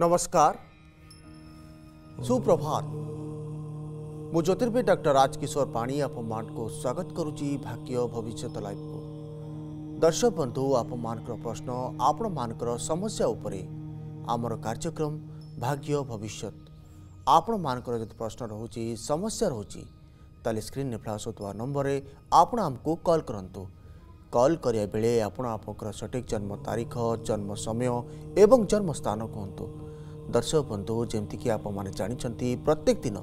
नमस्कार सुप्रभात म ज्योतिर्विद डाक्टर राजकिशोर पाणी ଆପଣମାନଙ୍କୁ ସ୍ୱାଗତ କରୁଛି ଭାଗ୍ୟ ଭବିଷ୍ୟତ ଲାଇଭକୁ ଦର୍ଶକ ବନ୍ଧୁ ଆପଣମାନଙ୍କର ପ୍ରଶ୍ନ ଆପଣମାନଙ୍କର ସମସ୍ୟା ଉପରେ ଆମର କାର୍ଯ୍ୟକ୍ରମ ଭାଗ୍ୟ ଭବିଷ୍ୟତ ଆପଣମାନଙ୍କର ଯଦି ପ୍ରଶ୍ନ ରହୁଛି ସମସ୍ୟା ରହୁଛି ତାହେଲେ ସ୍କ୍ରିନ୍ରେ ଫ୍ଲାସ୍ ହେଉଥିବା ନମ୍ବରରେ ଆପଣ ଆମକୁ କଲ୍ କରନ୍ତୁ କଲ୍ କରିବା ବେଳେ ଆପଣ ଆପଣଙ୍କର ସଠିକ୍ ଜନ୍ମ ତାରିଖ ଜନ୍ମ ସମୟ ଏବଂ ଜନ୍ମ ସ୍ଥାନ କୁହନ୍ତୁ दर्शक बंधु जमीक आप जानते प्रत्येक दिन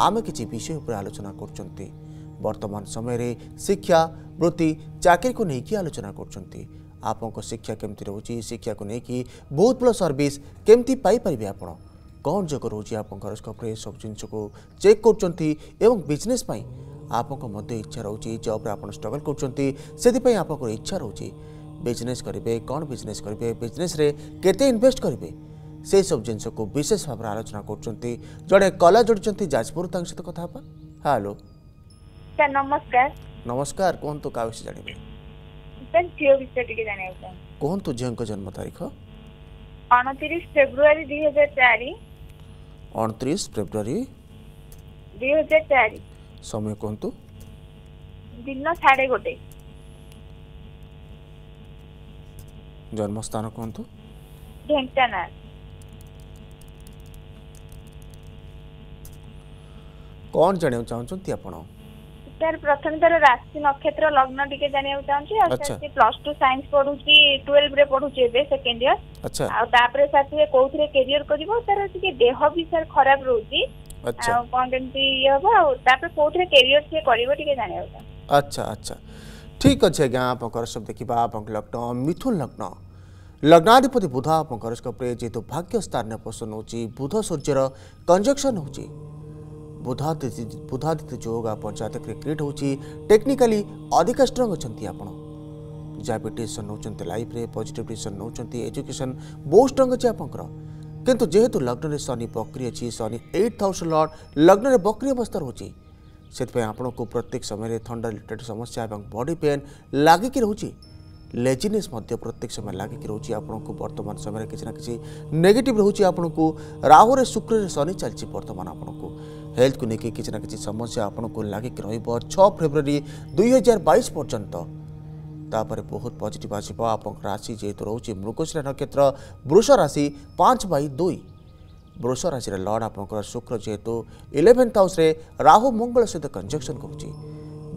आम कि विषय पर आलोचना करतमान समय रे शिक्षा वृत्ति चाकरी को लेकिन आलोचना कर शिक्षा केमती रोज शिक्षा को लेकिन बहुत बड़ा सर्विस केमती पाइपर आप कौन जो रोज आप सब जिन चेक करजनेस आप्छा रोचे जब्रे आप स्ट्रगल करप्छा रोचे बिजनेस करेंगे कौन बिजनेस करेंगे बिजनेस इनभेस्ट करेंगे ସେହିସବୁ ଜିନିଷକୁ ବିଶେଷ ଭାବରେ ଆଲୋଚନା କରୁଛନ୍ତି ଜଣେ କଲା ଯୋଡ଼ିଛନ୍ତି ଯାଜପୁର ତାଙ୍କ ସହିତ କଥା ହେବା ହ୍ୟାଲୋ ସାର୍ ନମସ୍କାର ନମସ୍କାର କୁହନ୍ତୁ କାହା ବିଷୟ ଜାଣିବେ ସାର୍ ଝିଅ ବିଷୟ ଟିକେ ଜାଣିବାକୁ ଚାହୁଁଛି କୁହନ୍ତୁ ଝିଅଙ୍କ ଜନ୍ମ ତାରିଖ ଅଣତିରିଶ ଫେବୃଆରୀ ଦୁଇ ହଜାର ଚାରି ଅଣତିରିଶ ଫେବୃଆରୀ ଦୁଇ ହଜାର ଚାରି ସମୟ କୁହନ୍ତୁ ଦିନ ସାଢ଼େ ଗୋଟେ ଜନ୍ମସ୍ଥାନ କୁହନ୍ତୁ ଢେଙ୍କାନାଳ କ'ଣ ଜାଣିବାକୁ ଚାହୁଁଛନ୍ତି ଆପଣ ସାର୍ ପ୍ରଥମେ ତାର ରାଶି ନକ୍ଷତ୍ର ଲଗ୍ନ ଟିକେ ଜାଣିବାକୁ ଚାହୁଁଛି ଆଉ ସାର୍ ପ୍ଲସ୍ ଟୁ ସାଇନ୍ସ ପଢୁଛି ଟୁଏଲ୍ଭ ରେ ପଢୁଛି ଏବେ ସେକେଣ୍ଡ ଇୟର ଆଉ ତାପରେ ସାର୍ ଟିକେ କୋଉଥିରେ କ୍ୟାରିୟର କରିବ ତାର ଟିକେ ଦେହ ବି ସାର୍ ଖରାପ ରହୁଛି ଆଉ କ'ଣ କେମିତି ଇଏ ହବ ଆଉ ତାପରେ କୋଉଥିରେ କ୍ୟାରିୟର ସିଏ କରିବ ଟିକେ ଜାଣିବାକୁ ଆଚ୍ଛା ଆଚ୍ଛା ଠିକ୍ ଅଛି ଆଜ୍ଞା ଆପଣଙ୍କର ସବୁ ଦେଖିବା ଆପଣଙ୍କ ଲଗ୍ନ ମିଥୁନ ଲଗ୍ନ ଲଗ୍ନାଧିପତି ବୁଧ ଆପଣଙ୍କର ସ୍କୋପରେ ଯେହେତୁ ଭାଗ୍ୟ ସ୍ଥାନରେ ପୋଷଣ ହେଉଛି ବୁଧ ସୂର୍ଯ୍ୟର କଞ୍ଜକ୍ସନ୍ ହେଉଛି बुधादित्य बुधादित्य जोग आप जातक्रे क्रिएट हो होेक्निकाली अधिक स्ट्रंग अच्छा आपत जहाँ भी नौ लाइफ पजिटिव डिशन नौ एजुकेशन बहुत स्ट्रंग अच्छे आपंकर कितु जेहेतु लग्न में शनि बक्री अच्छी शनि एट थाउस लड लग्न में बकरी अवस्था रोचे से आपण को प्रत्येक समय थंडा रिलेटेड समस्या और बॉडी पेन लग रोचे लेजिनेस प्रत्येक समय लग कि रोचे आपण को वर्तमान समय किसी ना कि नेगेटिव रोचे आपण को राहु शुक्र शनि चलती बर्तमान आपको हेल्थ को लेकिन किसी ना कि समस्या आपन को लग र छः फेब्रुआरी दुई हजार बैस पर्यन्त तापर बहुत पजिट आसप आप राशि जेहेतु रोच नक्षत्र वृष राशि पाँच बै दुई वृष राशि लर्ड आप शुक्र जेहेतु इलेवेन्थ हाउस राहु मंगल सहित कंजक्शन कर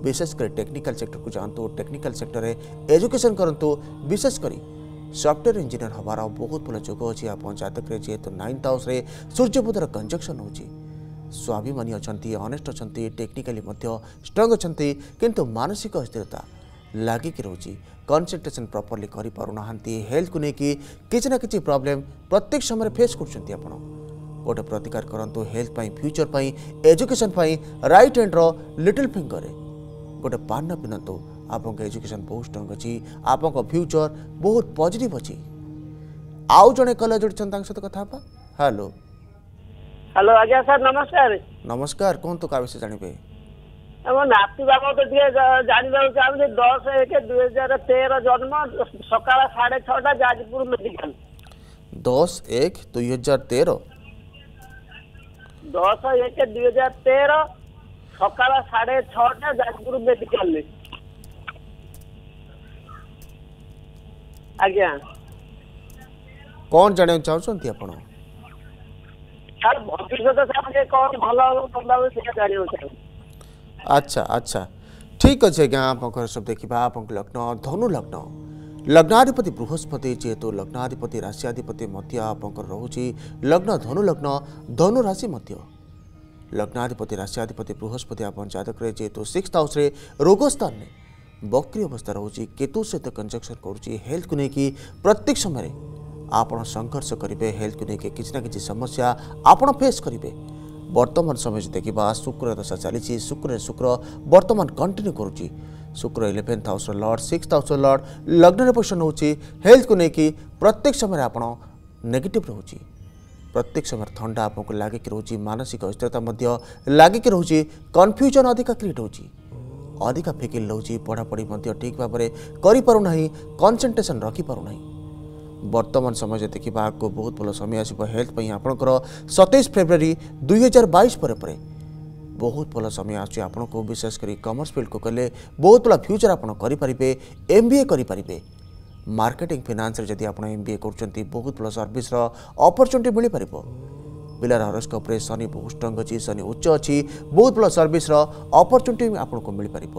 विशेषकर टेक्निकाल सेक्टर को जातु टेक्निकाल सेक्टर में एजुकेशन करूँ विशेषकर सफ्टवेयर इंजीनियर हमारा बहुत भल जो अच्छी आप जतक नाइन्थ हाउस सूर्यबुधर कंजक्शन हो ସ୍ୱାଭିମାନୀ ଅଛନ୍ତି ଅନେଷ୍ଟ ଅଛନ୍ତି ଟେକ୍ନିକାଲି ମଧ୍ୟ ଷ୍ଟ୍ରଙ୍ଗ ଅଛନ୍ତି କିନ୍ତୁ ମାନସିକ ଅସ୍ଥିରତା ଲାଗିକି ରହୁଛି କନସେଣ୍ଟ୍ରେସନ୍ ପ୍ରପର୍ଲି କରିପାରୁନାହାନ୍ତି ହେଲ୍ଥକୁ ନେଇକି କିଛି ନା କିଛି ପ୍ରୋବ୍ଲେମ୍ ପ୍ରତ୍ୟେକ ସମୟରେ ଫେସ୍ କରୁଛନ୍ତି ଆପଣ ଗୋଟେ ପ୍ରତିକାର କରନ୍ତୁ ହେଲ୍ଥ ପାଇଁ ଫ୍ୟୁଚର୍ ପାଇଁ ଏଜୁକେସନ୍ ପାଇଁ ରାଇଟ୍ ହ୍ୟାଣ୍ଡର ଲିଟିଲ୍ ଫିଙ୍ଗରରେ ଗୋଟେ ପାନ ପିନ୍ଧନ୍ତୁ ଆପଣଙ୍କ ଏଜୁକେସନ୍ ବହୁତ ଷ୍ଟ୍ରଙ୍ଗ ଅଛି ଆପଣଙ୍କ ଫ୍ୟୁଚର୍ ବହୁତ ପଜିଟିଭ୍ ଅଛି ଆଉ ଜଣେ କଲେଜ୍ ଜୁଡ଼ିଛନ୍ତି ତାଙ୍କ ସହିତ କଥା ହେବା ହ୍ୟାଲୋ ହ୍ୟାଲୋ ଆଜ୍ଞା ସାର୍ ନମସ୍କାର ନମସ୍କାର କୁହନ୍ତୁ କାହା ବିଷୟରେ ଜାଣିବେ ଆମ ନାତି ବାବଦ ଟିକେ ଜାଣିବାକୁ ଚାହୁଁଛି ଦଶ ଏକ ଦୁଇ ହଜାର ତେର ଜନ୍ମ ସକାଳ ସାଢ଼େ ଛଅଟା ଯାଜପୁର ମେଡିକାଲ ଦଶ ଏକ ଦୁଇ ହଜାର ତେର ଦଶ ଏକ ଦୁଇ ହଜାର ତେର ସକାଳ ସାଢ଼େ ଛଅଟା ଯାଜପୁର ମେଡିକାଲରେ ଆଜ୍ଞା କ'ଣ ଜାଣିବାକୁ ଚାହୁଁଛନ୍ତି ଆପଣ अच्छा अच्छा ठीक अच्छे କ'ଣ ଭଲ देखा आप लग्न धनु लग्न लग्नाधिपति बृहस्पति जेहेतु लग्नाधिपति राशिधिपति आप रोचे लग्न धनु लग्न धनु राशि लग्नाधिपति राशिधिपति बृहस्पति आप जातक जेहेतु सिक्स हाउस रोग स्थान में बक्री अवस्था रोचे केतु सहित कंजक्शन करुच्च हेल्थ को लेकिन प्रत्येक समय ଆପଣ ସଂଘର୍ଷ କରିବେ ହେଲ୍ଥକୁ ନେଇକି କିଛି ନା କିଛି ସମସ୍ୟା ଆପଣ ଫେସ୍ କରିବେ ବର୍ତ୍ତମାନ ସମୟ ଯଦି ଦେଖିବା ଶୁକ୍ର ଦଶା ଚାଲିଛି ଶୁକ୍ରରେ ଶୁକ୍ର ବର୍ତ୍ତମାନ କଣ୍ଟିନ୍ୟୁ କରୁଛି ଶୁକ୍ର ଇଲେଭେନ୍ଥ ହାଉସ୍ର ଲର୍ଡ଼ ସିକ୍ସଥ ହାଉସ୍ର ଲର୍ଡ଼ ଲଗ୍ନରେ ପୋଜିସନ୍ ହେଉଛି ହେଲ୍ଥକୁ ନେଇକି ପ୍ରତ୍ୟେକ ସମୟରେ ଆପଣ ନେଗେଟିଭ୍ ରହୁଛି ପ୍ରତ୍ୟେକ ସମୟରେ ଥଣ୍ଡା ଆପଣଙ୍କୁ ଲାଗିକି ରହୁଛି ମାନସିକ ଅସ୍ଥିରତା ମଧ୍ୟ ଲାଗିକି ରହୁଛି କନଫ୍ୟୁଜନ୍ ଅଧିକା କ୍ରିଏଟ୍ ହେଉଛି ଅଧିକା ଫିକିଲ୍ ରହୁଛି ପଢ଼ାପଢ଼ି ମଧ୍ୟ ଠିକ୍ ଭାବରେ କରିପାରୁନାହିଁ କନସେନ୍ଟ୍ରେସନ୍ ରଖିପାରୁନାହିଁ ବର୍ତ୍ତମାନ ସମୟ ଦେଖିବା ଆଗକୁ ବହୁତ ଭଲ ସମୟ ଆସିବ ହେଲ୍ଥ ପାଇଁ ଆପଣଙ୍କର ସତେଇଶ ଫେବୃଆରୀ ଦୁଇ ହଜାର ବାଇଶ ପରେ ପରେ ବହୁତ ଭଲ ସମୟ ଆସୁଛି ଆପଣଙ୍କୁ ବିଶେଷ କରି କମର୍ସ ଫିଲ୍ଡକୁ ଗଲେ ବହୁତ ଭଲ ଫ୍ୟୁଚର୍ ଆପଣ କରିପାରିବେ ଏମ୍ ବି ଏ କରିପାରିବେ ମାର୍କେଟିଂ ଫିନାନ୍ସରେ ଯଦି ଆପଣ ଏମ୍ ବି ଏ କରୁଛନ୍ତି ବହୁତ ଭଲ ସର୍ଭିସର ଅପରଚ୍ୟୁନିଟି ମିଳିପାରିବ ପିଲାର ହରସ୍କୋପ୍ରେ ଶନି ବହୁତ ଷ୍ଟ୍ରଙ୍ଗ ଅଛି ଶନି ଉଚ୍ଚ ଅଛି ବହୁତ ଭଲ ସର୍ଭିସର ଅପରଚ୍ୟୁନିଟି ଆପଣଙ୍କୁ ମିଳିପାରିବ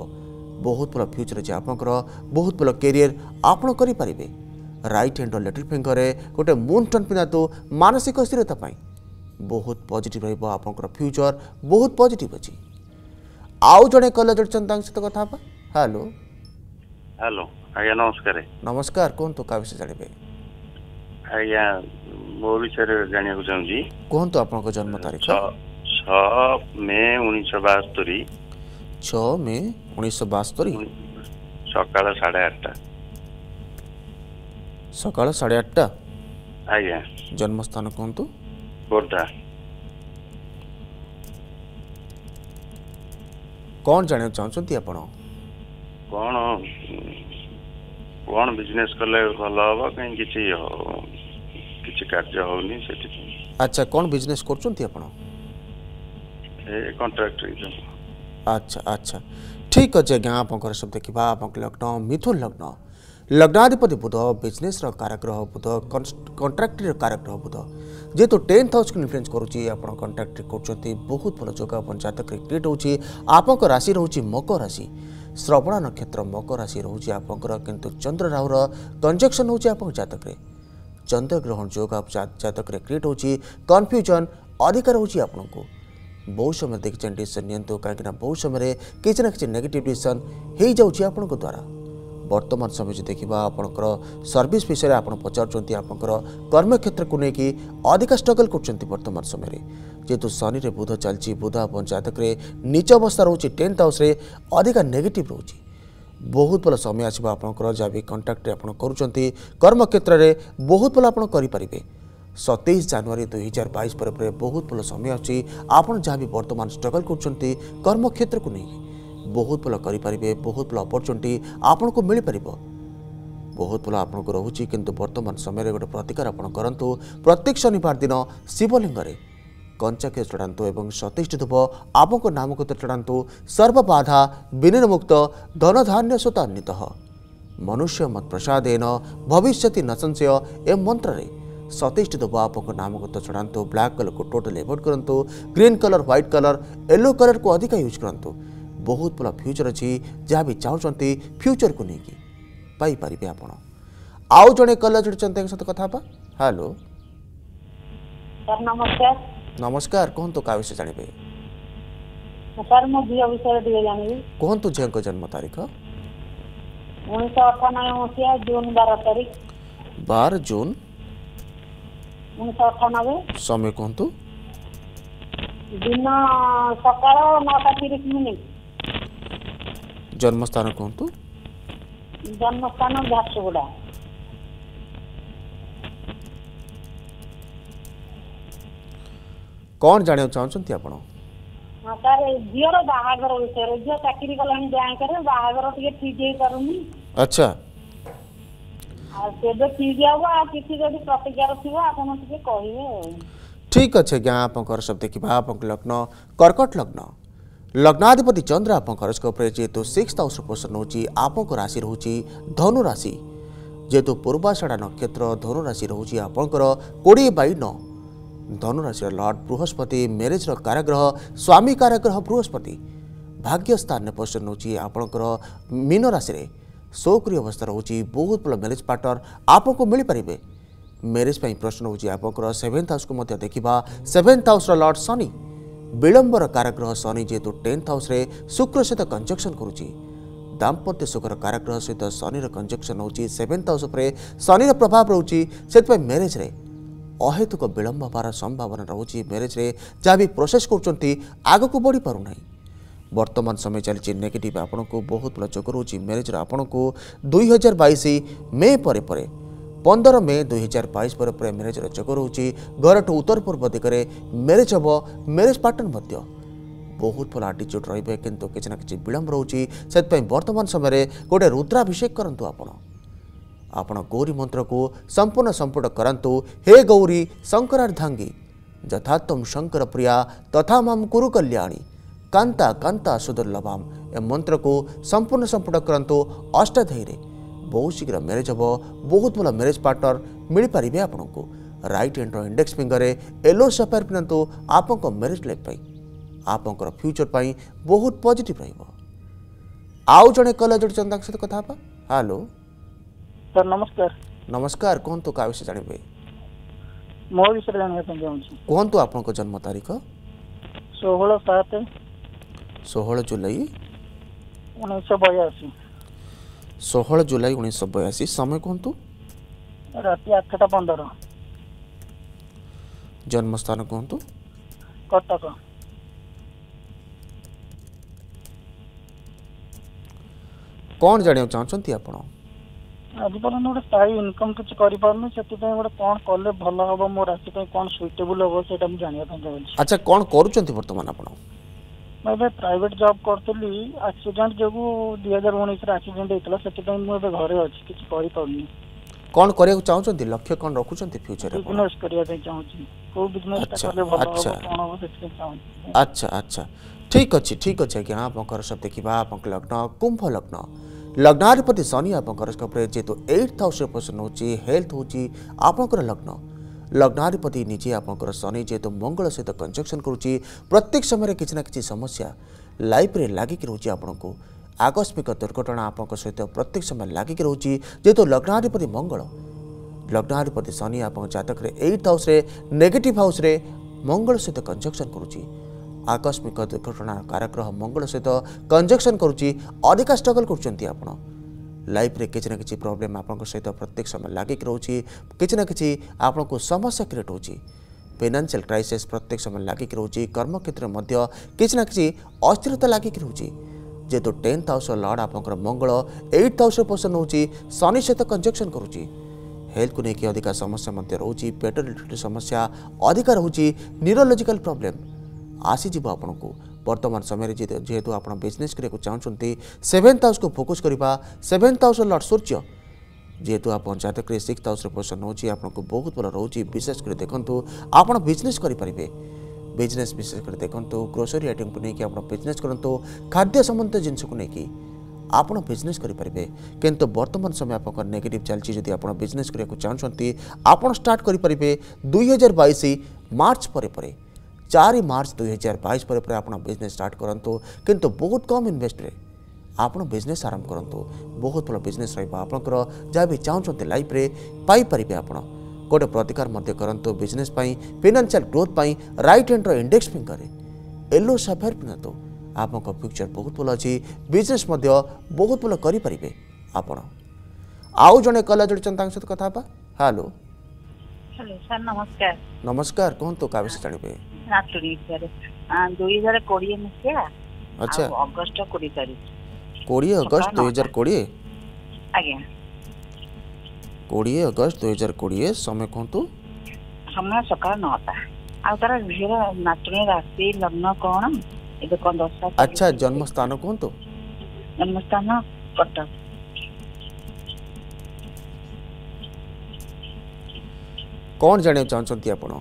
ବହୁତ ଭଲ ଫ୍ୟୁଚର୍ ଅଛି ଆପଣଙ୍କର ବହୁତ ଭଲ କ୍ୟାରିୟର ଆପଣ କରିପାରିବେ রাইট হ্যান্ড লেটর ফিঙ্গরে গোটে মুন টন পিঁধাতু মানসিক স্थिरতা পাই ବହୁତ ପଜିଟିଭ୍ ରହିବ ଆପଣଙ୍କର ଫ୍ୟୁଚର୍ ବହୁତ ପଜିଟିଭ୍ ଅଛି ଆଉ ଜଣେ କଲେଜ ଅଛନ୍ତି ତାଙ୍କ ସହିତ କଥା ହେବା ହ୍ୟାଲୋ ହ୍ୟାଲୋ ଆଜ୍ଞା ନମସ୍କାର ନମସ୍କାର କୁହନ୍ତୁ କାହା ବିଷୟରେ ଜାଣିବେ ଆଜ୍ଞା ମୋ ବିଷୟରେ ଜାଣିବାକୁ ଚାହୁଁଛି କୁହନ୍ତୁ ଆପଣଙ୍କ ଜନ୍ମ ତାରିଖ ଛଅ ମେ ଉଣେଇଶହ ବାସ୍ତୋରି ଛଅ ମେ ଉଣେଇଶହ ବାସ୍ତୋରି ସକାଳ ସାଢ଼େ ଆଠଟା সকাল সাড়ে আটটা আজ্ঞা জন্মস্থান কুহতু খୋର୍ଦ୍ଧା কଣ ଜାଣିବାକୁ ଚାହୁଁଛନ୍ତି ଆପଣ କଣ କଣ ବିଜନେସ୍ କଲେ ଭଲ ହେବ କାହିଁ କିଛି କିଛି କାର୍ଯ୍ୟ ହେଉନି ସେଥିପାଇଁ ଆଚ୍ଛା କଣ ବିଜନେସ୍ କରୁଛନ୍ତି ଆପଣ ଏ କଣ୍ଟ୍ରାକ୍ଟର ଆଚ୍ଛା ଆଚ୍ଛା ଠିକ୍ ଅଛି ଆଜ୍ଞା ଆପଣଙ୍କର ସବୁ ଦେଖିବା ଆପଣଙ୍କ ଲଗ୍ନ ମିଥୁନ ଲଗ୍ନ लग्नाधिपति बुध बिजनेस कारग्रह बुध कंट्राक्टर कारग्रह बुध जेहेतु टेन्थ हाउस को इनफ्लुएंस करुँ कंट्राक्टर करते बहुत भल जग जतक क्रिएट होपं राशि रोच मकर राशि श्रवण नक्षत्र मकर राशि रोच किंतु चंद्र राहुल कंजक्शन हो जतक चंद्रग्रहण जो आप जतक क्रिएट होनफ्यूजन अधिक रोज आप बहुत समय देखें डिशन नि कहीं बहुत समय किसी ना कि नेगेटिव डिशन हो जाऊँगी आपण द्वारा ବର୍ତ୍ତମାନ ସମୟ ଯଦି ଦେଖିବା ଆପଣଙ୍କର ସର୍ଭିସ୍ ବିଷୟରେ ଆପଣ ପଚାରୁଛନ୍ତି ଆପଣଙ୍କର କର୍ମକ୍ଷେତ୍ରକୁ ନେଇକି ଅଧିକା ଷ୍ଟ୍ରଗଲ୍ କରୁଛନ୍ତି ବର୍ତ୍ତମାନ ସମୟରେ ଯେହେତୁ ଶନିରେ ବୁଧ ଚାଲିଛି ବୁଧ ଆପଣ ଜାତକରେ ନିଚ ଅବସ୍ଥା ରହୁଛି ଟେନ୍ଥ ହାଉସ୍ରେ ଅଧିକା ନେଗେଟିଭ୍ ରହୁଛି ବହୁତ ଭଲ ସମୟ ଆସିବ ଆପଣଙ୍କର ଯାହା ବି କଣ୍ଟ୍ରାକ୍ଟରେ ଆପଣ କରୁଛନ୍ତି କର୍ମକ୍ଷେତ୍ରରେ ବହୁତ ଭଲ ଆପଣ କରିପାରିବେ ସତେଇଶ ଜାନୁଆରୀ ଦୁଇ ହଜାର ବାଇଶ ପରେ ପରେ ବହୁତ ଭଲ ସମୟ ଅଛି ଆପଣ ଯାହା ବି ବର୍ତ୍ତମାନ ଷ୍ଟ୍ରଗଲ୍ କରୁଛନ୍ତି କର୍ମକ୍ଷେତ୍ରକୁ ନେଇକି বহুত পোলা করি পারিবে বহুত ল অপরচুনি আপোনক মিলি পারিব বহুত পোলা আপোনক রহুচি কিন্তু বর্তমান সময়ৰে গটা প্রতিকার আপোন কৰন্তু প্ৰতি শনিবাৰ দিনা শিবলিঙ্গৰে কঞ্চা কেশৰান্তু এবং সতেষ্ট দব আপোনক নামগত চড়ান্তু সর্ববাধা বিনৰমুক্ত ধনধান্য সতঃানীতহ মনুষ্য মত প্ৰসাদেন ভৱিষ্যতি নসংশয় এ মন্ত্ৰৰে সতেষ্ট দবা আপোনক নামগত চড়ান্তু blac কালক টটেল এৱৰ্ট কৰন্তু green color white color yellow color ক অধিক ব্যৱহাৰ কৰন্তু ବହୁତ ଭଲ ଫ୍ୟୁଚର୍ ଅଛି ଯାହା ବି ଚାହୁଁଛନ୍ତି ଫ୍ୟୁଚର୍କୁ ନେଇକି ପାଇପାରିବେ ଆପଣ ଆଉ ଜଣେ କଲର୍ ଯୋଡ଼ିଛନ୍ତି ତାଙ୍କ ସହିତ କଥା ହେବା ହ୍ୟାଲୋ ନମସ୍କାର ନମସ୍କାର କୁହନ୍ତୁ କାହା ବିଷୟ ଜାଣିବେ ସାର୍ ମୋ ଝିଅ ବିଷୟରେ ଟିକେ ଜାଣିବି କୁହନ୍ତୁ ଝିଅଙ୍କ ଜନ୍ମ ତାରିଖ ଉଣେଇଶହ ଅଠାନବେ ମସିହା ଜୁନ୍ ବାର ତାରିଖ ବାର ଜୁନ୍ ଉଣେଇଶହ ଅଠାନବେ ସମୟ କୁହନ୍ତୁ ଦିନ ସକାଳ ନଅଟା ତିରିଶ ମିନିଟ୍ ଜନ୍ମସ୍ଥାନ କୁହନ୍ତୁ ଜନ୍ମସ୍ଥାନ ଝାରସୁଗୁଡ଼ା କ'ଣ ଜାଣିବାକୁ ଚାହୁଁଛନ୍ତି ଆପଣ ହଁ ସାର୍ ଝିଅର ବାହାଘର ବିଷୟରେ ଝିଅ ଚାକିରି କଲାଣି ବ୍ୟାଙ୍କରେ ବାହାଘର ଟିକେ ଠିକ୍ ହେଇପାରୁନି ଆଚ୍ଛା ଆଉ କେବେ ଠିକ୍ ହବ ଆଉ କିଛି ଯଦି ପ୍ରତିକାର ଥିବ ଆପଣ ଟିକେ କହିବେ ଆଉ ଠିକ୍ ଅଛି ଆଜ୍ଞା ଆପଣଙ୍କର ସବୁ ଦେଖିବା ଆପଣଙ୍କ ଲଗ୍ନ କର୍କଟ ଲଗ୍ନ लग्नाधिपति चंद्र आप हरस्कोप जेहेतु सिक्स हाउस पोषण होपं राशि रोचे धनुराशि जेहेतु पूर्वाषाढ़ा नक्षत्र धनुराशि रोचे आपंकर कोड़े बै नौ धनुराशि लर्ड बृहस्पति मेरेज काराग्रह स्वामी काराग्रह बृहस्पति भाग्यस्थान स्थान पोषण होपर मीन राशि सौक्रिय अवस्था रोच बहुत भल मेरेज पार्टनर आपको मिल पारे मेरेज प्रश्न होकर सेभेन्थ हाउस को देखा सेभेन्थ हाउस लर्ड शनि ବିଳମ୍ବର କାରାଗ୍ରହ ଶନି ଯେହେତୁ ଟେନ୍ଥ ହାଉସ୍ରେ ଶୁକ୍ର ସହିତ କଞ୍ଜକ୍ସନ୍ କରୁଛି ଦାମ୍ପତ୍ୟ ସୁଖର କାରାଗ୍ରହ ସହିତ ଶନିର କଞ୍ଜକ୍ସନ୍ ହେଉଛି ସେଭେନ୍ଥ ହାଉସ୍ ଉପରେ ଶନିର ପ୍ରଭାବ ରହୁଛି ସେଥିପାଇଁ ମ୍ୟାରେଜ୍ରେ ଅହେତୁକ ବିଳମ୍ବ ହେବାର ସମ୍ଭାବନା ରହୁଛି ମ୍ୟାରେଜ୍ରେ ଯାହା ବି ପ୍ରୋସେସ୍ କରୁଛନ୍ତି ଆଗକୁ ବଢ଼ିପାରୁନାହିଁ ବର୍ତ୍ତମାନ ସମୟ ଚାଲିଛି ନେଗେଟିଭ୍ ଆପଣଙ୍କୁ ବହୁତ ପ୍ରଚ କରୁଛି ମ୍ୟାରେଜ୍ର ଆପଣଙ୍କୁ ଦୁଇହଜାର ବାଇଶ ମେ ପରେ ପରେ ପନ୍ଦର ମେ ଦୁଇହଜାର ବାଇଶ ପରେ ପରେ ମ୍ୟାରେଜ୍ର ଯୋଗ ରହୁଛି ଘରଠୁ ଉତ୍ତର ପୂର୍ବ ଦିଗରେ ମ୍ୟାରେଜ୍ ହେବ ମ୍ୟାରେଜ୍ ପାଟର୍ନ ମଧ୍ୟ ବହୁତ ଭଲ ଆଟିଚ୍ୟୁଡ଼୍ ରହିବେ କିନ୍ତୁ କିଛି ନା କିଛି ବିଳମ୍ବ ରହୁଛି ସେଥିପାଇଁ ବର୍ତ୍ତମାନ ସମୟରେ ଗୋଟିଏ ରୁଦ୍ରାଭିଷେକ କରନ୍ତୁ ଆପଣ ଆପଣ ଗୌରୀ ମନ୍ତ୍ରକୁ ସମ୍ପୂର୍ଣ୍ଣ ସମ୍ପୁଟ କରାନ୍ତୁ ହେ ଗୌରୀ ଶଙ୍କରାର୍ଦ୍ଧାଙ୍ଗୀ ଯଥାତମ୍ ଶଙ୍କର ପ୍ରିୟା ତଥା ମାମ୍ କୁରୁ କଲ୍ୟାଣୀ କାନ୍ତା କାନ୍ତା ସୁଦୁର୍ଲଭାମ୍ ଏ ମନ୍ତ୍ରକୁ ସମ୍ପୂର୍ଣ୍ଣ ସମ୍ପୁଟ କରନ୍ତୁ ଅଷ୍ଟଧେଇରେ ବହୁତ ଶୀଘ୍ର ମ୍ୟାରେଜ୍ ହେବ ବହୁତ ଭଲ ମ୍ୟାରେଜ୍ ପାର୍ଟନର ମିଳିପାରିବେ ଆପଣଙ୍କୁ ରାଇଟ୍ ହ୍ୟାଣ୍ଡର ଇଣ୍ଡେକ୍ସ ଫିଙ୍ଗରରେ ୟେଲୋ ସଫାୟାର ପିନ୍ଧନ୍ତୁ ଆପଣଙ୍କ ମ୍ୟାରେଜ୍ ଲାଇଫ୍ ପାଇଁ ଆପଣଙ୍କର ଫ୍ୟୁଚର୍ ପାଇଁ ବହୁତ ପଜିଟିଭ୍ ରହିବ ଆଉ ଜଣେ କଲେଜ ଜଣୁଛନ୍ତି ତାଙ୍କ ସହିତ କଥା ହେବା ହ୍ୟାଲୋ ସାର୍ ନମସ୍କାର ନମସ୍କାର କୁହନ୍ତୁ କାହା ବିଷୟରେ ଜାଣିବେ ମୋ ବିଷୟରେ ଜାଣିବା ପାଇଁ ଚାହୁଁଛି କୁହନ୍ତୁ ଆପଣଙ୍କ ଜନ୍ମ ତାରିଖ ଷୋହଳ ସାତ ଷୋହଳ ଜୁଲାଇ ଉଣେଇଶହ ବୟାଅଶୀ ଷୋହଳ ଜୁଲାଇ ଉଣେଇଶହ ବୟାଅଶୀ ସମୟ କୁହନ୍ତୁ ରାତି ଆଠଟା ପନ୍ଦର ଜନ୍ମସ୍ଥାନ କୁହନ୍ତୁ କଟକ କ'ଣ ଜାଣିବାକୁ ଚାହୁଁଛନ୍ତି ଆପଣ ଆଜିପର୍ଯ୍ୟନ୍ତ ଗୋଟେ ସ୍ଥାୟୀ ଇନକମ୍ କିଛି କରିପାରୁନି ସେଥିପାଇଁ ଗୋଟେ କ'ଣ କଲେ ଭଲ ହେବ ମୋ ରାଶି ପାଇଁ କ'ଣ ସୁଇଟେବୁଲ୍ ହେବ ସେଇଟା ମୁଁ ଜାଣିବା ପାଇଁ ଚାହୁଁଛି ଆଚ୍ଛା କ'ଣ କରୁଛନ୍ତି ବର୍ତ୍ତମାନ ଆପଣ ମୁଁ ଏବେ ପ୍ରାଇଭେଟ୍ ଜବ୍ କରୁଥିଲି ଆକ୍ସିଡେଣ୍ଟ ଯୋଗୁଁ ଦୁଇ ହଜାର ଉଣେଇଶରେ ଆକ୍ସିଡେଣ୍ଟ ହେଇଥିଲା ସେଥିପାଇଁ ମୁଁ ଏବେ ଘରେ ଅଛି କିଛି କରିପାରୁନି କ'ଣ କରିବାକୁ ଚାହୁଁଛନ୍ତି ଲକ୍ଷ୍ୟ କ'ଣ ରଖୁଛନ୍ତି ଫ୍ୟୁଚରରେ ବିଜନେସ୍ କରିବା ପାଇଁ ଚାହୁଁଛି କୋଉ ବିଜନେସ୍ଟା କଲେ ଭଲ ହେବ କ'ଣ ହେବ ସେଥିପାଇଁ ଚାହୁଁଛି ଆଚ୍ଛା ଆଚ୍ଛା ଠିକ୍ ଅଛି ଠିକ୍ ଅଛି ଆଜ୍ଞା ଆପଣଙ୍କର ସବୁ ଦେଖିବା ଆପଣଙ୍କ ଲଗ୍ନ କୁମ୍ଭ ଲଗ୍ନ ଲଗ୍ନାଧିପତି ଶନି ଆପଣଙ୍କର ଯେହେତୁ ଏଇଟ୍ ହାଉସ୍ରେ ପୋଜିସନ୍ ହେଉଛି ହେଲ୍ଥ ହେଉଛି ଆପଣଙ୍କର ଲଗ୍ନ ଲଗ୍ନାଧିପତି ନିଜେ ଆପଣଙ୍କର ଶନି ଯେହେତୁ ମଙ୍ଗଳ ସହିତ କଞ୍ଜକ୍ସନ୍ କରୁଛି ପ୍ରତ୍ୟେକ ସମୟରେ କିଛି ନା କିଛି ସମସ୍ୟା ଲାଇଫ୍ରେ ଲାଗିକି ରହୁଛି ଆପଣଙ୍କୁ ଆକସ୍ମିକ ଦୁର୍ଘଟଣା ଆପଣଙ୍କ ସହିତ ପ୍ରତ୍ୟେକ ସମୟ ଲାଗିକି ରହୁଛି ଯେହେତୁ ଲଗ୍ନାଧିପତି ମଙ୍ଗଳ ଲଗ୍ନାଧିପତି ଶନି ଆପଣଙ୍କ ଜାତକରେ ଏଇଟ୍ ହାଉସ୍ରେ ନେଗେଟିଭ୍ ହାଉସ୍ରେ ମଙ୍ଗଳ ସହିତ କଞ୍ଜକ୍ସନ୍ କରୁଛି ଆକସ୍ମିକ ଦୁର୍ଘଟଣା କାରଗ୍ରହ ମଙ୍ଗଳ ସହିତ କଞ୍ଜକ୍ସନ୍ କରୁଛି ଅଧିକା ଷ୍ଟ୍ରଗଲ୍ କରୁଛନ୍ତି ଆପଣ लाइफ रे किछ ना किछ प्रॉब्लम आप सहित प्रत्येक समय लागिक रहउछि किसी ना कि आप समस्या क्रिएट होउछि फाइनेंशियल क्राइसिस प्रत्येक समय लागिक रहउछि कर्म क्षेत्र मध्य किछ ना कि अस्थिरता लग लागिक रहउछि जेतु टेन्थ हाउस लॉर्ड आप मंगल 8th हाउस पर्सन होउछि शनि सहित कंजक्शन करउछि हेल्थ को लेकिन अधिक समस्या मध्य पेट रिलेटेड समस्या अधिक रोचे न्यूरोलोजिकल प्रॉब्लम आसीज आपन को बर्तमान समय जीत आप चाहते सेभेन्थ हाउस को फोकस करवा सेभेन्थ हाउस लड सूर्य जेहेतु आप पंचायत सिक्स हाउस पोजिशन रोचे आपको बहुत भर रोच विशेषकर देखो आप बिजनेस करेंगे बिजनेस विशेषकर देखो ग्रोसरी आइटम को लेकिन आप बिजनेस करूँ खाद्य सम्बन्धी जिनस को लेकिन आप बिजनेस करेंगे कितु बर्तमान समय आप नेगेटिव चलती जब आप बिजनेस करने चाहते आपड़ स्टार्ट करें दुई हजार बैश मार्च पर ચાર માર્ચ ଦୁଇ ହଜାର ବାଇଶ ପରେ ପରେ ଆପଣ ବିଜନେସ୍ ଷ୍ଟାର୍ଟ କରନ୍ତୁ କିନ୍ତୁ ବହୁତ କମ୍ ଇନଭେଷ୍ଟରେ ଆପଣ ବିଜନେସ୍ ଆରମ୍ଭ କରନ୍ତୁ ବହୁତ ଭଲ ବିଜନେସ୍ ରହିବ ଆପଣଙ୍କର ଯାହା ବି ଚାହୁଁଛନ୍ତି ଲାଇଫ୍ରେ ପାଇପାରିବେ ଆପଣ ଗୋଟେ ପ୍ରତିକାର ମଧ୍ୟ କରନ୍ତୁ ବିଜନେସ୍ ପାଇଁ ଫିନାନ୍ସିଆଲ୍ ଗ୍ରୋଥ୍ ପାଇଁ ରାଇଟ୍ ହ୍ୟାଣ୍ଡର ଇଣ୍ଡେକ୍ସ ଫିଙ୍ଗରରେ ୟେଲୋ ସାଫାୟାର ପିନ୍ଧନ୍ତୁ ଆପଣଙ୍କ ଫ୍ୟୁଚର୍ ବହୁତ ଭଲ ଅଛି ବିଜନେସ୍ ମଧ୍ୟ ବହୁତ ଭଲ କରିପାରିବେ ଆପଣ ଆଉ ଜଣେ କଲେଜ ଜୁଡ଼ିଛନ୍ତି ତାଙ୍କ ସହିତ କଥା ହେବା ହ୍ୟାଲୋ ନମସ୍କାର ନମସ୍କାର କୁହନ୍ତୁ କାହା ବିଷୟରେ ଜାଣିବେ ନାଟୁର ଇଚ୍ଛାରେ ଦୁଇ ହଜାର କୋଡ଼ିଏ ମସିହା ଆଚ୍ଛା ଅଗଷ୍ଟ କୋଡ଼ିଏ ତାରିଖ କୋଡ଼ିଏ ଅଗଷ୍ଟ ଦୁଇ ହଜାର କୋଡ଼ିଏ ଆଜ୍ଞା କୋଡ଼ିଏ ଅଗଷ୍ଟ ଦୁଇ ହଜାର କୋଡ଼ିଏ ସମୟ କୁହନ୍ତୁ ସମୟ ସକାଳ ନଅଟା ଆଉ ତାର ଝିଅର ନାଟୁଣୀ ରାଶି ଲଗ୍ନ କ'ଣ ଏବେ କ'ଣ ଦଶା ଆଚ୍ଛା ଜନ୍ମସ୍ଥାନ କୁହନ୍ତୁ ଜନ୍ମସ୍ଥାନ କଟକ କ'ଣ ଜାଣିବାକୁ ଚାହୁଁଛନ୍ତି ଆପଣ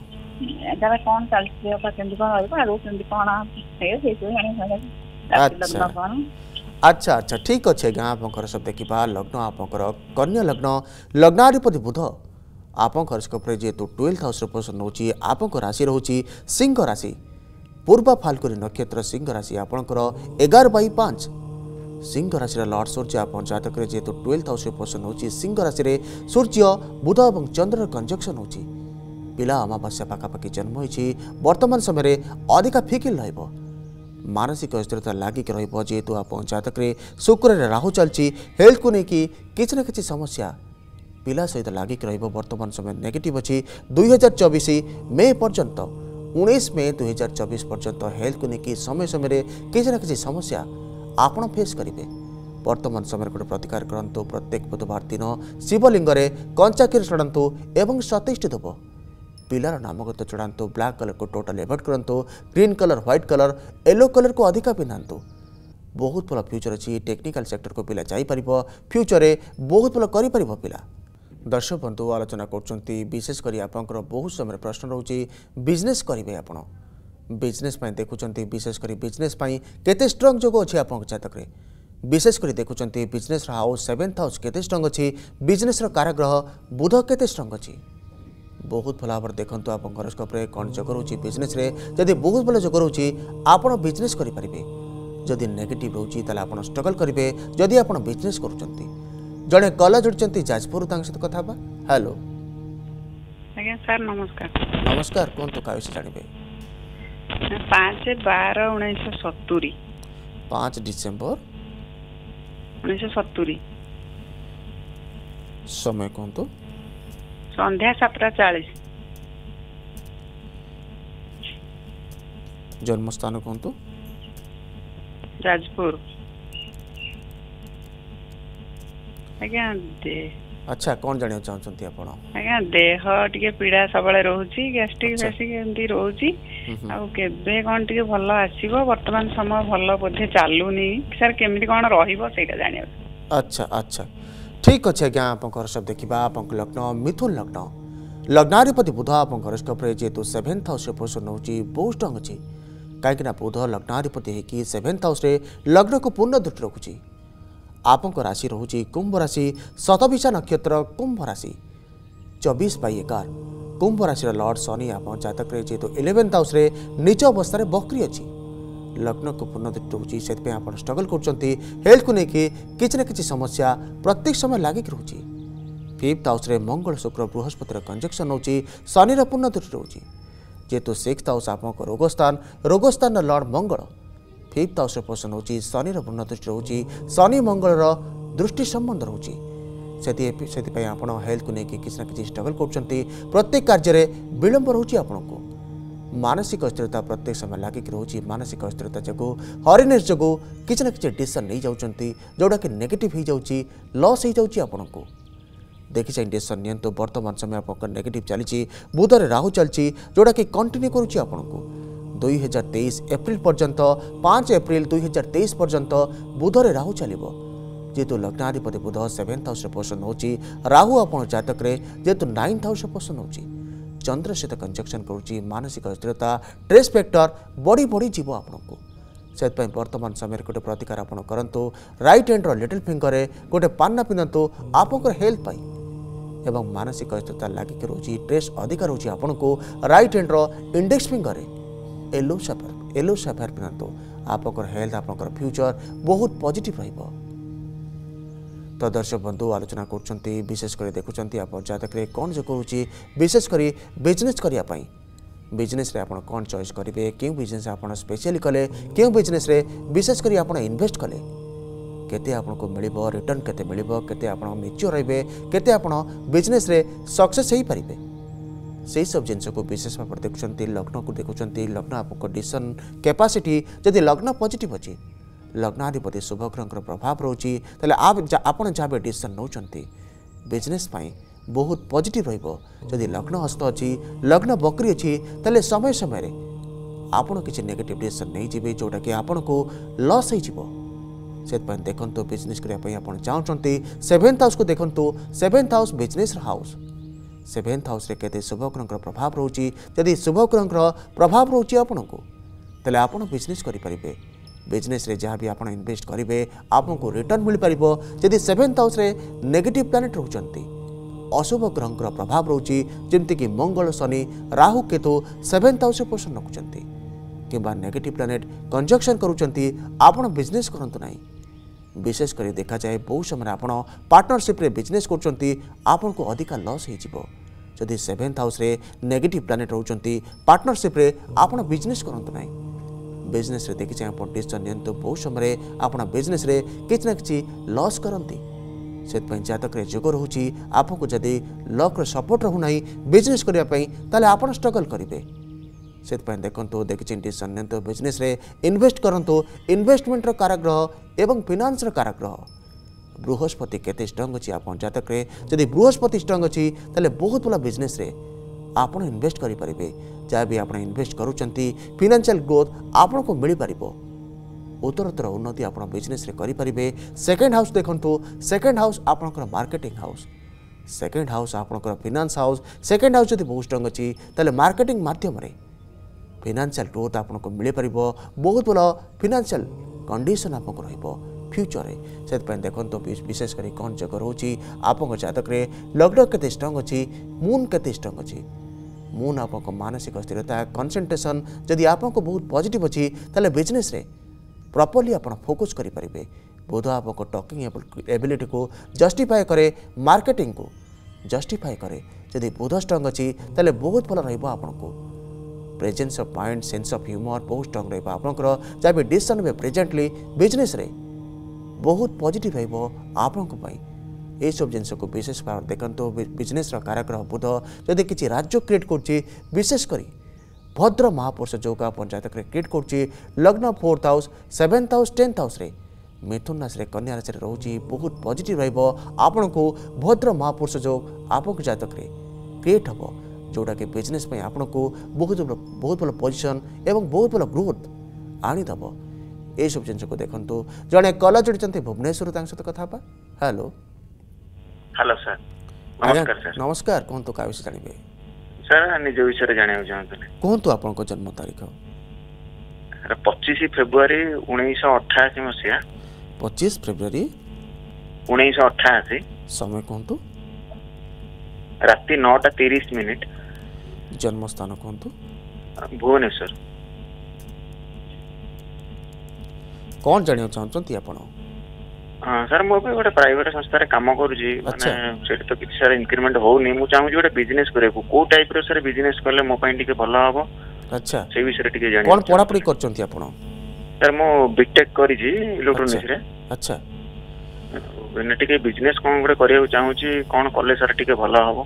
अच्छा।, अच्छा अच्छा ठीक अच्छे आज्ञा आपंकर सब देखा लग्न आपंकर कन्या लग्न लग्नाधिपति बुध आपंकर स्कोप तो ट्वेल्थ हाउस पोषण नौ आपंकर राशि रोच सिंह राशि पूर्व फाल्कुरी नक्षत्र सिंह राशि आप एगार बै पांच सिंह राशि लर्ड सूर्य आप जतक तो ट्वेल्थ हाउस पोषण नौ सिंह राशि सूर्य बुध और चंद्र कंजक्शन होती ପିଲା ଅମାବାସ୍ୟା ପାଖାପାଖି ଜନ୍ମ ହୋଇଛି ବର୍ତ୍ତମାନ ସମୟରେ ଅଧିକା ଫିକିଲ ରହିବ ମାନସିକ ସ୍ଥିରତା ଲାଗିକି ରହିବ ଯେହେତୁ ଆପଣ ଜାତକରେ ଶୁକ୍ରରେ ରାହୁ ଚାଲିଛି ହେଲ୍ଥକୁ ନେଇକି କିଛି ନା କିଛି ସମସ୍ୟା ପିଲା ସହିତ ଲାଗିକି ରହିବ ବର୍ତ୍ତମାନ ସମୟ ନେଗେଟିଭ୍ ଅଛି ଦୁଇହଜାର ଚବିଶ ମେ ପର୍ଯ୍ୟନ୍ତ ଉଣେଇଶ ମେ ଦୁଇହଜାର ଚବିଶ ପର୍ଯ୍ୟନ୍ତ ହେଲ୍ଥକୁ ନେଇକି ସମୟ ସମୟରେ କିଛି ନା କିଛି ସମସ୍ୟା ଆପଣ ଫେସ୍ କରିବେ ବର୍ତ୍ତମାନ ସମୟରେ ଗୋଟେ ପ୍ରତିକାର କରନ୍ତୁ ପ୍ରତ୍ୟେକ ବୁଧବାର ଦିନ ଶିବଲିଙ୍ଗରେ କଞ୍ଚା କ୍ଷୀର ଛାଡ଼ନ୍ତୁ ଏବଂ ସତେଇଶଟି ଦେବ पिलर नामगत चढ़ात ब्लाक कलर को टोटाल एवोड करूँ green colour white colour yellow colour को अधिका पिंधातु बहुत भल फ्यूचर अच्छी टेक्निकाल सेक्टर को पिला जापर फ्यूचर बहुत भल कर पिला दर्शक बंधु आलोचना करशेषकर आपंकर बहुत समय प्रश्न रोचे बिजनेस करेंगे आप बिजनेस देखुं विशेषकर बिजनेस केते स्ट्रंग अच्छे आप जातक विशेषकर देखुं बिजनेस हाउस सेवेन्थ हाउस केते स्ट्रंग अच्छी बिजनेस काराग्रह बुध केते अच्छी बहुत भल भाव देखु आप कौन जग रोच बहुत भले जग रोच करेंगे जदि नेगेटिव रोचे आप स्ट्रगल करेंगे जदि आप बिजनेस कर कलर जोड़ जाजपुर सहित कथ हेलो नमस्कार नमस्कार कहते जानवे डिसेंबर समय कहते संध्या सतरा चालीस जन्मस्थान कहतु जाजपुर ଆଜ୍ଞା ଆଚ୍ଛା କ'ଣ ଜାଣିବାକୁ ଚାହୁଁଛନ୍ତି ଆପଣ ଆଜ୍ଞା ଦେହ ଟିକେ ପୀଡ଼ା ସବୁବେଳେ ରହୁଛି ଗ୍ୟାଷ୍ଟ୍ରିକ୍ ଫ୍ୟାଷ୍ଟ୍ରିକ୍ ଏମିତି ରହୁଛି ଆଉ କେବେ କ'ଣ ଟିକେ ଭଲ ଆସିବ ବର୍ତ୍ତମାନ ସମୟ ଭଲ ବୋଧେ ଚାଲୁନି ସାର୍ କେମିତି କ'ଣ ରହିବ ସେଇଟା ଜାଣିବାକୁ ଆଚ୍ଛା ଆଚ୍ଛା ठीक अच्छे आज्ञा आपंकर सब देखा आपं लग्न मिथुन लग्न लग्न बुध आप जेहतु सेभेन्थ हाउस पोस नौ बहुत स्ट्रंग अच्छे कहीं बुध लग्नाधिपति सेभेन्थ हाउस लग्न को पूर्ण दृष्टि रखुच्छे आपंक राशि रोच कुंभ राशि सतबिशा नक्षत्र कुंभ राशि चबीश बै एगार कुंभ राशि लर्ड शनि आप जककर जेहतु इलेवेन्थ हाउस निज अवस्था बकरी अच्छी ଲଗ୍ନ ପୂର୍ଣ୍ଣ ଦୃଷ୍ଟି ରହୁଛି ସେଥିପାଇଁ ଆପଣ ଷ୍ଟ୍ରଗଲ୍ କରୁଛନ୍ତି ହେଲ୍ଥକୁ ନେଇକି କିଛି ନା କିଛି ସମସ୍ୟା ପ୍ରତ୍ୟେକ ସମୟ ଲାଗିକି ରହୁଛି ଫିଫ୍ଥ ହାଉସ୍ରେ ମଙ୍ଗଳ ଶୁକ୍ର ବୃହସ୍ପତିର କଞ୍ଜକ୍ସନ୍ ହେଉଛି ଶନିର ପୂର୍ଣ୍ଣ ଦୃଷ୍ଟି ରହୁଛି ଯେହେତୁ ସିକ୍ସଥ ହାଉସ୍ ଆପଣଙ୍କ ରୋଗସ୍ଥାନ ରୋଗସ୍ଥାନର ଲର୍ଡ଼ ମଙ୍ଗଳ ଫିଫ୍ଥ ହାଉସ୍ରେ ପୋଷଣ ହେଉଛି ଶନିର ପୂର୍ଣ୍ଣ ଦୃଷ୍ଟି ରହୁଛି ଶନି ମଙ୍ଗଳର ଦୃଷ୍ଟି ସମ୍ବନ୍ଧ ରହୁଛି ସେଥିପାଇଁ ଆପଣ ହେଲ୍ଥକୁ ନେଇକି କିଛି ନା କିଛି ଷ୍ଟ୍ରଗଲ୍ କରୁଛନ୍ତି ପ୍ରତ୍ୟେକ କାର୍ଯ୍ୟରେ ବିଳମ୍ବ ରହୁଛି ଆପଣଙ୍କୁ मानसिक अस्थिरता प्रत्येक समय लागिक रोचे मानसिक अस्थिरता जो हरिनेस जो कि ना कि डिसिसन नहीं जाऊँगी जोटा कि नेगेटिव हो जाऊँगी लस हो जाऊँगी को देखि चाहिँ डीसन बर्तमान समय आप नेगेटिव चली बुधर राहु चलती जोटा कि कंटिन्यू करुच्ची को दुई हजार तेईस एप्रिल पर्यंत पाँच एप्रिल दुई हजार तेईस पर्यंत बुधर राहु चलो जेहेतु लग्नाधिपति बुध सेभेन्थ हाउस पोषण हो राहु आप जतक जेहेतु नाइन्थ हाउस पोषण होती चंद्र सहित कंजक्शन करुच्ची मानसिक स्थिरता ट्रेस फैक्टर बढ़ी बढ़ी जीव आपन को से बर्तमान समय गोटे प्रतिकार आपड़ करूँ रईट हैंड्र लिटिल फिंगर गोटे पाना पिंधतु आपंकर हेल्थ एवं मानसिक स्थिरता लगिक रोज ट्रेस अधिक रोचे आपन को right हैंड्र index finger yellow sapphire yellow sapphire पिंधतु आपंकर हेल्थ आपंकर फ्यूचर बहुत पजिट र तो दर्शक बंधु आलोचना कर विशेषकर देखुं आप जातक कौन जो रोचे विशेषकर बिजनेस करने ବିଜନେସରେ ଆପଣ କ'ଣ ଚଏସ୍ କରିବେ କେଉଁ ବିଜନେସ୍ ଆପଣ ସ୍ପେଶିଆଲି କଲେ କେଉଁ ବିଜନେସରେ ବିଶେଷ କରି ଆପଣ ଇନଭେଷ୍ଟ କଲେ କେତେ ଆପଣଙ୍କୁ ମିଳିବ ରିଟର୍ଣ୍ଣ କେତେ ମିଳିବ କେତେ ଆପଣ ମେଚ୍ୟୁର ରହିବେ କେତେ ଆପଣ ବିଜନେସରେ ସକ୍ସେସ୍ ହୋଇପାରିବେ ସେହିସବୁ ଜିନିଷକୁ ବିଶେଷ ଭାବରେ ଦେଖୁଛନ୍ତି ଲଗ୍ନକୁ ଦେଖୁଛନ୍ତି ଲଗ୍ନ ଆପଣଙ୍କ ଡିସିସନ୍ କ୍ୟାପାସିଟି ଯଦି ଲଗ୍ନ ପଜିଟିଭ୍ ଅଛି लग्नाधिपति शुभग्रह प्रभाव रोचे आप जहाँ भी डिशन नौनेस बहुत पजिट रही लग्न हस्त अच्छी लग्न बकरी अच्छी तेल समय समय आपड़ किसी नेगेटिव डिशन नहीं जी जोटा कि आपण को लस हो से देखते बिजनेस करने चाहते सेभेन्थ हाउस को देखते seventh house business house seventh house के शुभग्रह प्रभाव रोचे जदि शुभग्रह प्रभाव रोचे आपण को तेल आपन करें बिजनेस जहाँ भी आपड़ इनभेस्ट करेंगे आपको रिटर्न मिल पार जदि सेभेन्थ हाउस नेगेट प्लानेट रोचान अशुभ ग्रह प्रभाव रोज जमीक मंगल शनि राहु केतु सेभेन्थ हाउस पोषण रखुंट किंवा नेगेटिव प्लानेट कंजक्शन करजने बिजनेस करूँ ना विशेषकर देखा जाए बहुत समय आपटनरसीप्रे बिजनेस करसा लस हो जदि सेभेन्थ हाउस नेगेटिव प्लानेट रोचान पार्टनरसीप्रे आपड़ बिजनेस करूँ ना ବିଜନେସ୍ରେ ଦେଖିଛି ଆପଣ ଡିସିସନ୍ ନିଅନ୍ତୁ ବହୁତ ସମୟରେ ଆପଣ ବିଜନେସ୍ରେ କିଛି ନା କିଛି ଲସ୍ କରନ୍ତି ସେଥିପାଇଁ ଜାତକରେ ଯୋଗ ରହୁଛି ଆପଣଙ୍କୁ ଯଦି ଲକ୍ର ସପୋର୍ଟ ରହୁନାହିଁ ବିଜନେସ୍ କରିବା ପାଇଁ ତାହେଲେ ଆପଣ ଷ୍ଟ୍ରଗଲ୍ କରିବେ ସେଥିପାଇଁ ଦେଖନ୍ତୁ ଦେଖିଛି ଡିସିସନ୍ ନିଅନ୍ତୁ ବିଜନେସ୍ରେ ଇନଭେଷ୍ଟ କରନ୍ତୁ ଇନଭେଷ୍ଟମେଣ୍ଟର କାରାଗ୍ରହ ଏବଂ ଫିନାନ୍ସର କାରାଗ୍ରହ ବୃହସ୍ପତି କେତେ ଷ୍ଟ୍ରଙ୍ଗ୍ ଅଛି ଆପଣ ଜାତକରେ ଯଦି ବୃହସ୍ପତି ଷ୍ଟ୍ରଙ୍ଗ୍ ଅଛି ତାହେଲେ ବହୁତ ଭଲ ବିଜନେସ୍ରେ ଆପଣ ଇନଭେଷ୍ଟ କରିପାରିବେ ଯାହା ବି ଆପଣ ଇନଭେଷ୍ଟ କରୁଛନ୍ତି ଫିନାନ୍ସିଆଲ ଗ୍ରୋଥ୍ ଆପଣଙ୍କୁ ମିଳିପାରିବ ଉତ୍ତରୋତ୍ତର ଉନ୍ନତି ଆପଣ ବିଜନେସ୍ରେ କରିପାରିବେ ସେକେଣ୍ଡ ହାଉସ୍ ଦେଖନ୍ତୁ ସେକେଣ୍ଡ ହାଉସ୍ ଆପଣଙ୍କର ମାର୍କେଟିଂ ହାଉସ୍ ସେକେଣ୍ଡ ହାଉସ୍ ଆପଣଙ୍କର ଫିନାନ୍ସ ହାଉସ୍ ସେକେଣ୍ଡ ହାଉସ୍ ଯଦି ବହୁତ ଷ୍ଟ୍ରଙ୍ଗ ଅଛି ତାହେଲେ ମାର୍କେଟିଂ ମାଧ୍ୟମରେ ଫିନାନ୍ସିଆଲ ଗ୍ରୋଥ୍ ଆପଣଙ୍କୁ ମିଳିପାରିବ ବହୁତ ଭଲ ଫିନାନ୍ସିଆଲ କଣ୍ଡିସନ୍ ଆପଣଙ୍କୁ ରହିବ ଫ୍ୟୁଚରରେ ସେଥିପାଇଁ ଦେଖନ୍ତୁ ବିଶେଷ କରି କ'ଣ ଯୋଗ ରହୁଛି ଆପଣଙ୍କ ଜାତକରେ ଲଗ୍ନ କେତେ ଷ୍ଟ୍ରଙ୍ଗ ଅଛି ମୁନ୍ କେତେ ଷ୍ଟ୍ରଙ୍ଗ ଅଛି ମୁନ୍ ଆପଣଙ୍କ ମାନସିକ ସ୍ଥିରତା କନସେନ୍ଟ୍ରେସନ୍ ଯଦି ଆପଣଙ୍କୁ ବହୁତ ପଜିଟିଭ୍ ଅଛି ତାହେଲେ ବିଜନେସ୍ରେ ପ୍ରପର୍ଲି ଆପଣ ଫୋକସ୍ କରିପାରିବେ ବୋଧ ଆପଣଙ୍କ ଟକିଂ ଏବିଲିଟିକୁ ଜଷ୍ଟିଫାଏ କରେ ମାର୍କେଟିଂକୁ ଜଷ୍ଟିଫାଏ କରେ ଯଦି ବୋଧ ଷ୍ଟ୍ରଙ୍ଗ ଅଛି ତାହେଲେ ବହୁତ ଭଲ ରହିବ ଆପଣଙ୍କୁ presence of mind sense of humour ବହୁତ ଷ୍ଟ୍ରଙ୍ଗ ରହିବ ଆପଣଙ୍କର ଯାହା ବି ଡିସିସନ୍ ହୁଏ ପ୍ରେଜେଣ୍ଟଲି ବିଜନେସ୍ରେ ବହୁତ ପଜିଟିଭ୍ ରହିବ ଆପଣଙ୍କ ପାଇଁ ये सब जिन विशेष भाव देखु बिजनेस काराग्रह बुध जदि किसी राज्य क्रिएट कर विशेषकर भद्र महापुरुष जो गाँव पंचायत क्रिएट कर लग्न fourth house seventh house tenth house Mithun राशि कन्या राशि रोज बहुत पजिट रपण को भद्र महापुरुष जो आप जतक क्रिएट हम जोटा कि बिजनेस आपन को बहुत बहुत भल पोजिशन एवं बहुत भल ग्रोथ आनीद यह सब जिन देखु जड़े कलर जोड़ी भुवनेश्वर तक सहित कथा हेलो नमस्कार कौन तो का विषय जानिबे सर आनी जो विषय रे जानिबे चाहतले कौन तो आपन को जन्म तारीख अरे 25 फेब्रुवारी 1988 मसिया 25 फेब्रुवारी 1988 समय कौन तो राति 9:30 मिनिट जन्म स्थान कौन तो भुवनेश्वर कौन जानियो चाहन चंती आपनो ହଁ ସାର୍ ମୁଁ ଏବେ ଗୋଟେ ପ୍ରାଇଭେଟ୍ ସଂସ୍ଥାରେ କାମ କରୁଛି ମାନେ ସେଠି ତ କିଛି ସାର୍ ଇନକ୍ରିମେଣ୍ଟ ହଉନି ମୁଁ ଚାହୁଁଛି ଗୋଟେ ବିଜନେସ୍ କରିବାକୁ କୋଉ ଟାଇପ୍ର ସାର୍ ବିଜନେସ୍ କଲେ ମୋ ପାଇଁ ଟିକେ ଭଲ ହବ ଆଚ୍ଛା ସେଇ ବିଷୟରେ ଟିକେ ଜାଣି କ'ଣ ପଢ଼ାପଢ଼ି କରିଛନ୍ତି ଆପଣ ସାର୍ ମୁଁ ବିଟେକ୍ କରିଛି ଇଲେକ୍ଟ୍ରୋନିକ୍ସରେ ଆଚ୍ଛା ମାନେ ଟିକେ ବିଜନେସ୍ କ'ଣ ଗୋଟେ କରିବାକୁ ଚାହୁଁଛି କ'ଣ କଲେ ସାର୍ ଟିକେ ଭଲ ହବ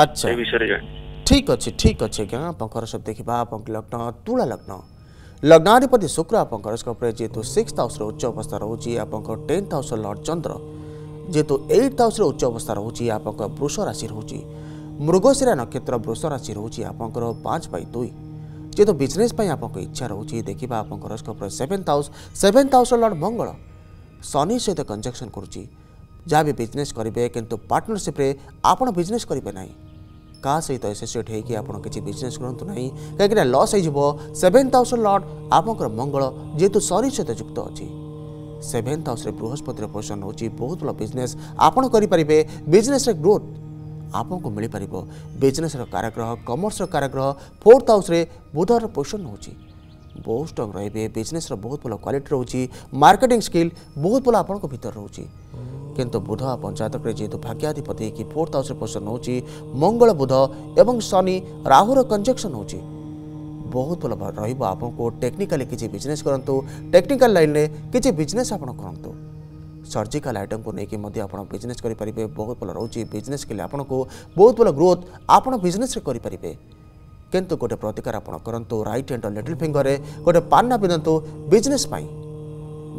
ଆଚ୍ଛା ସେ ବିଷୟରେ ଜାଣି ଠିକ୍ ଅଛି ଠିକ୍ ଅଛି ଆଜ୍ଞା ଆପଣଙ୍କର ସବୁ ଦେଖିବା ଆପଣଙ୍କ ଲଗ୍ନ ତୁଳା ଲଗ୍ନ लग्नाधिपति शुक्र आप स्कर्पियो जेहेतु सिक्स्थ हाउस उच्च अवस्था रोचे आप टेन्थ हाउस लर्ड चंद्र जेहेतु एट्थ हाउस उच्च अवस्था रोचे आप वृष राशि रोज मृगशिरा नक्षत्र वृष राशि रोचे आपंकर पाँच बै दुई जेहतु बिजनेस आप इच्छा रोज देखा आप seventh house seventh house lord Mangal Shani सहित कंजक्शन करुच्ची जहाँ भी बिजनेस करेंगे किंतु पार्टनरसीप्रे बिजनेस करेंगे ना କାହା ସହିତ ଏସୋସିଏଟ୍ ହୋଇକି ଆପଣ କିଛି ବିଜନେସ୍ କରନ୍ତୁ ନାହିଁ କାହିଁକିନା ଲସ୍ ହୋଇଯିବ ସେଭେନ୍ଥ ହାଉସ୍ର ଲର୍ଡ଼ ଆପଣଙ୍କର ମଙ୍ଗଳ ଯେହେତୁ ଶରୀର ସହିତ ଯୁକ୍ତ ଅଛି ସେଭେନ୍ଥ ହାଉସ୍ରେ ବୃହସ୍ପତିର ପୋଜିସନ୍ ହେଉଛି ବହୁତ ଭଲ ବିଜନେସ୍ ଆପଣ କରିପାରିବେ ବିଜନେସ୍ରେ ଗ୍ରୋଥ୍ ଆପଣଙ୍କୁ ମିଳିପାରିବ ବିଜନେସ୍ର କାରାଗ୍ରହ କମର୍ସର କାରାଗ୍ରହ ଫୋର୍ଥ ହାଉସ୍ରେ ବୁଧର ପୋଜିସନ୍ ହେଉଛି बहुत स्ट्रंग रे बिजनेस बहुत भल क्वाट रोच मार्केटिंग स्किल बहुत भल आप रोचे कि बुध पंचायत जेहतु भाग्याधिपति कि फोर्थ हाउस पोजिशन हो मंगल बुध एवं शनि राहुल कंजक्शन हो बहुत भल रहा टेक्निकाली किसी बिजनेस करूँ टेक्निकाल लाइन में किसी बिजनेस करूँ सर्जिकाल आइटम को लेकिन बिजनेस करेंगे बहुत भल रोचे बिजनेस के लिए आपको बहुत भल ग्रोथ आपजनेस करेंगे কিন্তু গটে প্রতিকারাপন করন্তো রাইট হ্যান্ডৰ লিটল ফিংগৰে গটে পানা বিনন্তো বিজনেছ পই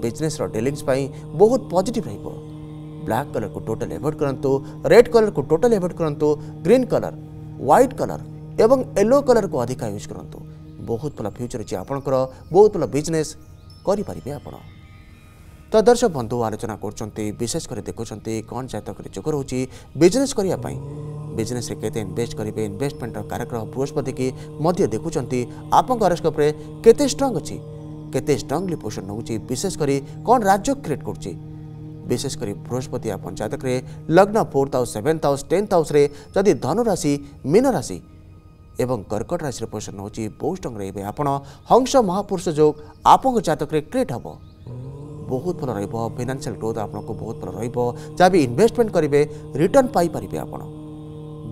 বিজনেছৰ ডেলিন্স পই বহুত পজিটিভ ৰাইপৰ ব্ল্যাক কালৰক টোটাল এৱৰ্ট কৰন্তো ৰেড কালৰক টোটাল এৱৰ্ট কৰন্তো গ্ৰীন কালৰ হোৱাইট কালৰ আৰু ইয়েলো কালৰক অধিকায় ইউজ কৰন্তো বহুত ভাল ফিউচার আছে আপোনকৰ বহুত ভাল বিজনেছ কৰি পৰিবে আপোনক ତ ଦର୍ଶକ ବନ୍ଧୁ ଆଲୋଚନା କରୁଛନ୍ତି ବିଶେଷ କରି ଦେଖୁଛନ୍ତି କ'ଣ ଜାତକରେ ଯୋଗ ରହୁଛି ବିଜନେସ୍ କରିବା ପାଇଁ ବିଜନେସ୍ରେ କେତେ ଇନଭେଷ୍ଟ କରିବେ ଇନଭେଷ୍ଟମେଣ୍ଟର କାରଗ୍ରହ ବୃହସ୍ପତିକି ମଧ୍ୟ ଦେଖୁଛନ୍ତି ଆପଣଙ୍କ ହରସ୍କୋପ୍ରେ କେତେ ଷ୍ଟ୍ରଙ୍ଗ ଅଛି କେତେ ଷ୍ଟ୍ରଙ୍ଗଲି ପୋଷଣ ନେଉଛି ବିଶେଷ କରି କ'ଣ ରାଜ୍ୟ କ୍ରିଏଟ୍ କରୁଛି ବିଶେଷ କରି ବୃହସ୍ପତି ଆପଣ ଜାତକରେ ଲଗ୍ନ fourth house seventh house tenth ହାଉସ୍ରେ ଯଦି ଧନୁରାଶି ମୀନରାଶି ଏବଂ କର୍କଟ ରାଶିରେ ପୋଷଣ ନେଉଛି ବହୁ ଷ୍ଟ୍ରଙ୍ଗ ରହିବେ ଆପଣ ହଂସ ମହାପୁରୁଷ ଯୋଗ ଆପଣଙ୍କ ଜାତକରେ କ୍ରିଏଟ୍ ହେବ बहुत ଭଲ ରହିବ ଫିନାନ୍ସିଆଲ୍ ଗ୍ରୋଥ୍ ଆପଣଙ୍କୁ ବହୁତ ଭଲ ରହିବ ଯାହା ବି ଇନଭେଷ୍ଟମେଣ୍ଟ କରିବେ ରିଟର୍ଣ୍ଣ ପାଇପାରିବେ ଆପଣ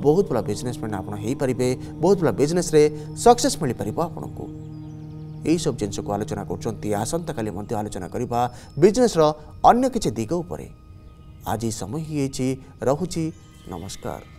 ବହୁତ ଭଲ ବିଜନେସମ୍ୟାନ୍ ଆପଣ ହୋଇପାରିବେ ବହୁତ ଭଲ ବିଜନେସରେ ସକ୍ସେସ୍ ମିଳିପାରିବ ଆପଣଙ୍କୁ ଏହିସବୁ ଜିନିଷକୁ ଆଲୋଚନା କରୁଛନ୍ତି ଆସନ୍ତାକାଲି ମଧ୍ୟ ଆଲୋଚନା କରିବା ବିଜନେସର ଅନ୍ୟ କିଛି ଦିଗ ଉପରେ ଆଜି ସମୟ ହୋଇଯାଇଛି ରହୁଛି ନମସ୍କାର